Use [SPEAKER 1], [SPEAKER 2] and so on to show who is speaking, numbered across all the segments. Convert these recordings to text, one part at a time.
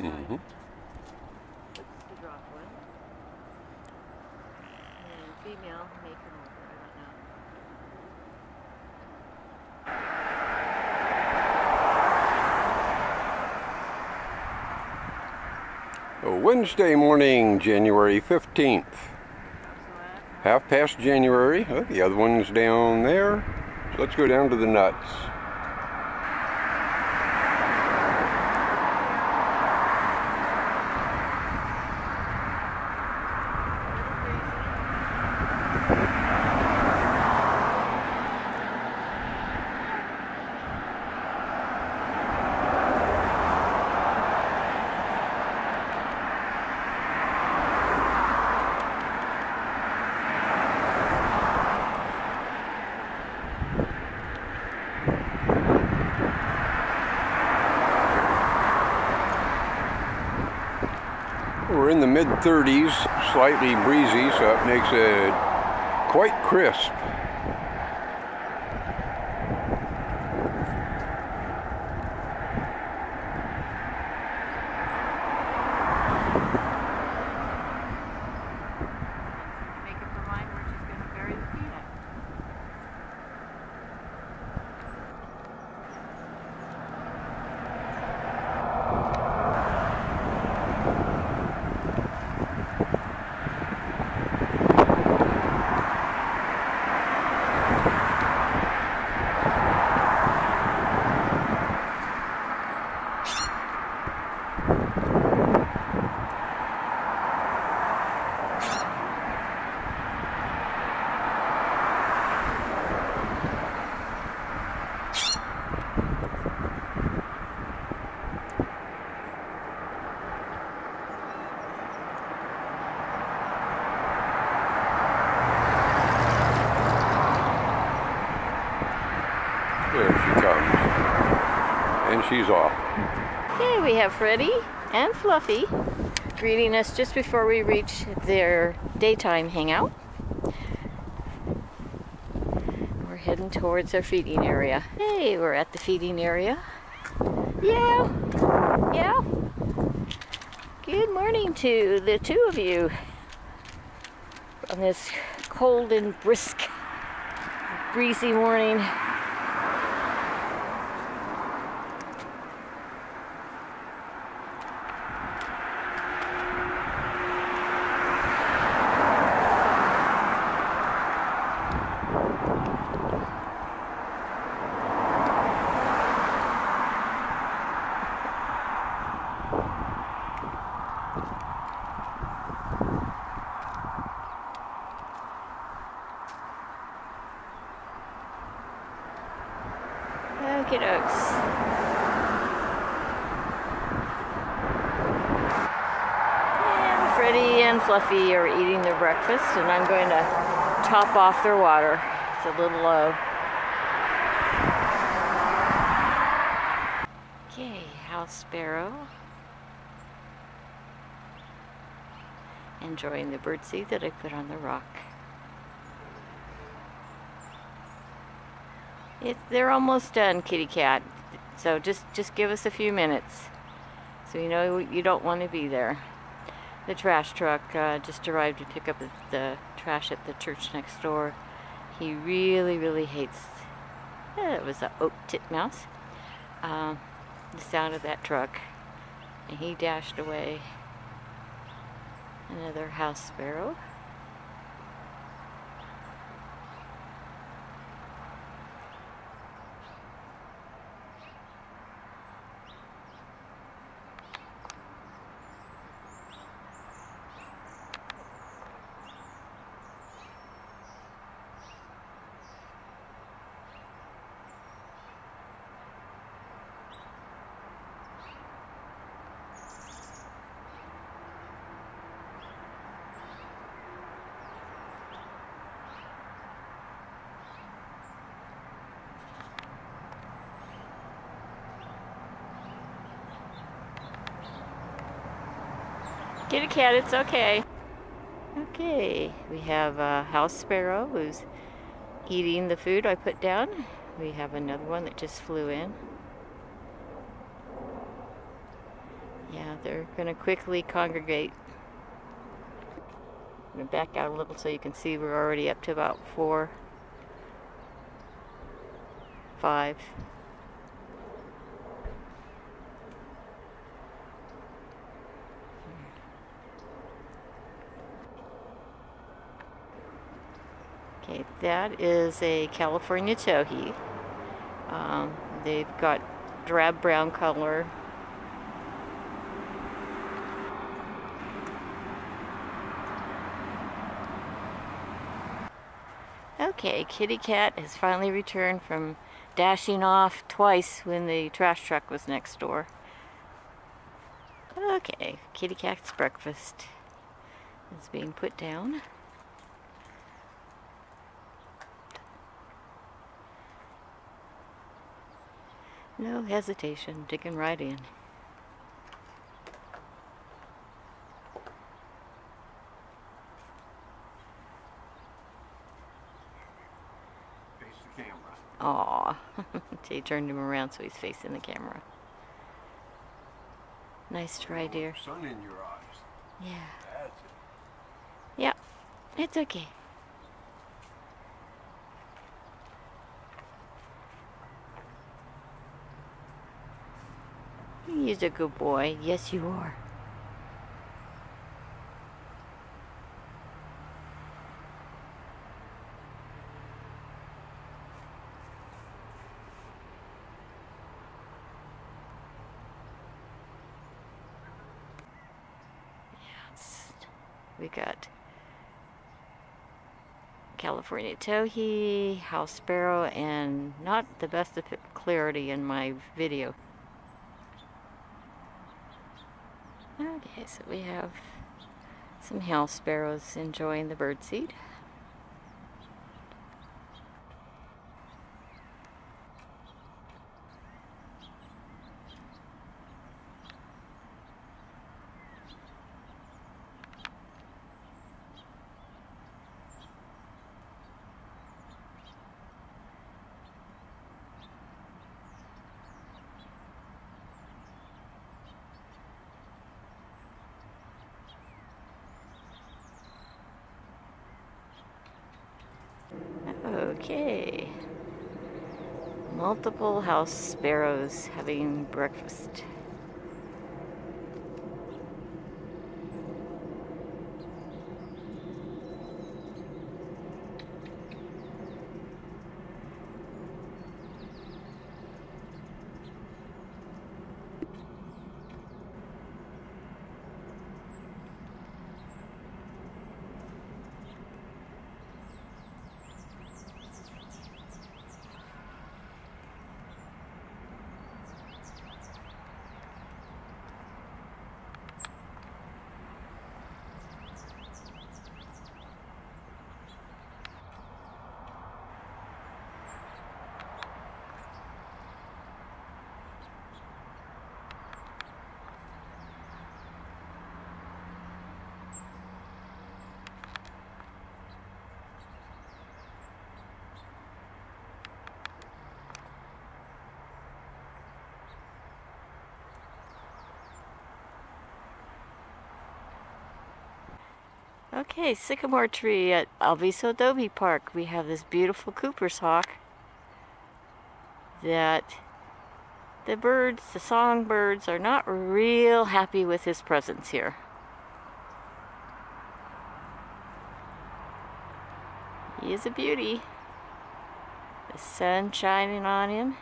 [SPEAKER 1] Mm-hmm. Wednesday morning, January 15th. Half past January. Oh, the other one's down there. So let's go down to the nuts. Mid 30s, slightly breezy, so it makes it quite crisp.
[SPEAKER 2] Make up her mind where she's going to bury the peanut.
[SPEAKER 1] There she comes. And she's off.
[SPEAKER 2] Okay, we have Freddie and Fluffy greeting us just before we reach their daytime hangout. We're heading towards our feeding area. Hey, we're at the feeding area. Yeah, yeah. Good morning to the two of you on this cold and brisk, breezy morning. Okie dokes. And Freddie and Fluffy are eating their breakfast, and I'm going to top off their water. It's a little low. Okay, house sparrow. Enjoying the birdseed that I put on the rock. It, they're almost done, kitty cat. So just just give us a few minutes. So you know you don't want to be there. The trash truck uh, just arrived to pick up the, the trash at the church next door. He really, really hates. eh, it was a oak titmouse. Um, the sound of that truck, and he dashed away. Another house sparrow. Get a cat, it's okay. Okay, we have a house sparrow who's eating the food I put down. We have another one that just flew in. Yeah, they're to quickly congregate. I'm to back out a little so you can see we're already up to about four, five. That is a California towhee. Um, they've got drab brown color. Okay, Kitty Cat has finally returned from dashing off twice when the trash truck was next door. Okay, Kitty Cat's breakfast is being put down. No hesitation, digging right in.
[SPEAKER 1] Face the camera.
[SPEAKER 2] Aw. Jay turned him around so he's facing the camera. Nice try, dear.
[SPEAKER 1] Sun in your eyes.
[SPEAKER 2] Yeah.
[SPEAKER 1] That's it.
[SPEAKER 2] Yep. It's okay. He's a good boy. Yes, you are. Yes. We got California towhee, house sparrow, and not the best of clarity in my video. Okay, so we have some house sparrows enjoying the birdseed. Okay. Multiple house sparrows having breakfast. Okay, sycamore tree at Alviso Adobe Park. We have this beautiful Cooper's hawk that the birds, the songbirds, are not real happy with his presence here. He is a beauty. The sun shining on him.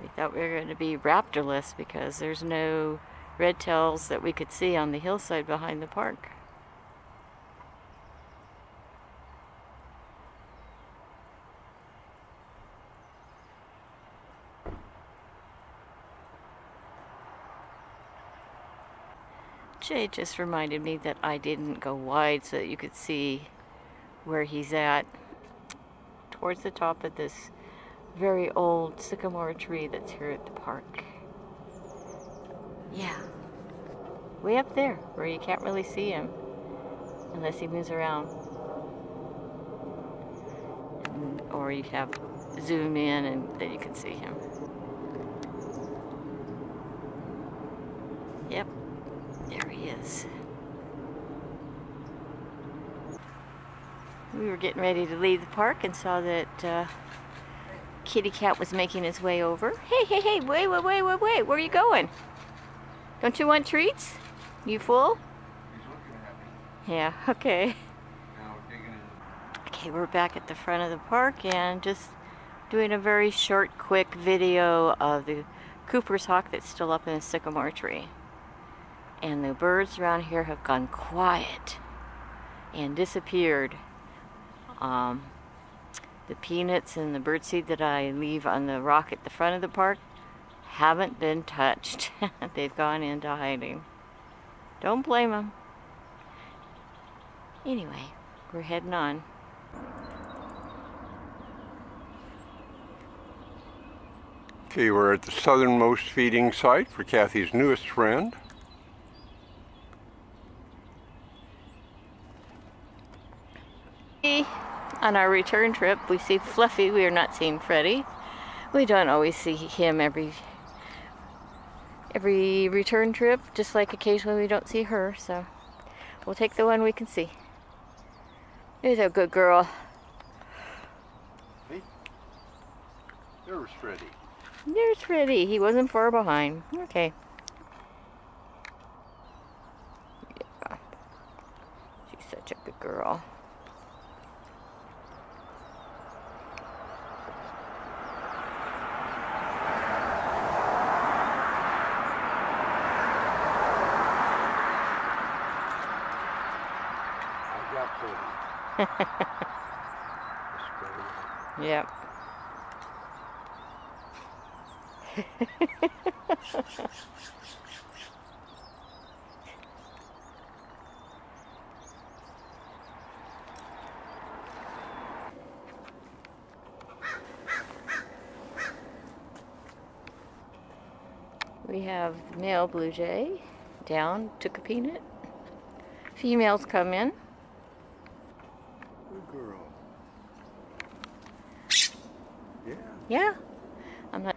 [SPEAKER 2] We thought we were going to be raptorless because there's no red tails that we could see on the hillside behind the park. Jay just reminded me that I didn't go wide so that you could see where he's at. Towards the top of this very old sycamore tree that's here at the park. Yeah. Way up there, where you can't really see him unless he moves around. And, or you have zoom in and then you can see him. Yep, there he is. We were getting ready to leave the park and saw that uh, Kitty Cat was making his way over. Hey, hey, hey, wait, wait, wait, wait, wait, where are you going? Don't you want treats? You full? Yeah, okay. Okay, we're back at the front of the park and just doing a very short, quick video of the Cooper's hawk that's still up in the sycamore tree. And the birds around here have gone quiet and disappeared. Um, the peanuts and the birdseed that I leave on the rock at the front of the park haven't been touched. They've gone into hiding. Don't blame them. Anyway, we're heading on.
[SPEAKER 1] Okay, we're at the southernmost feeding site for Kathy's newest friend.
[SPEAKER 2] On our return trip, we see Fluffy. We are not seeing Freddie. We don't always see him every every return trip, just like occasionally we don't see her. So we'll take the one we can see. There's a good girl.
[SPEAKER 1] Hey, there's Freddie.
[SPEAKER 2] There's Freddie. He wasn't far behind. Okay. Yeah. She's such a good girl.
[SPEAKER 1] I got Freddie.
[SPEAKER 2] Yep. we have male blue jay down, took a peanut. Females come in.
[SPEAKER 1] Good girl. Yeah.
[SPEAKER 2] Yeah. I'm not.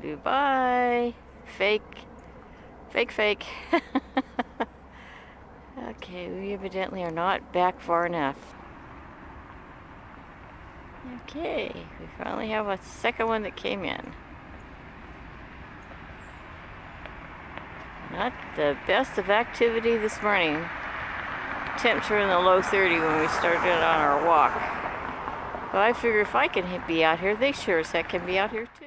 [SPEAKER 2] Goodbye. Fake. Fake, fake. okay, we evidently are not back far enough. Okay, we finally have a second one that came in. Not the best of activity this morning. Temperature in the low 30 when we started on our walk. But I figure if I can be out here, they sure as heck can be out here too.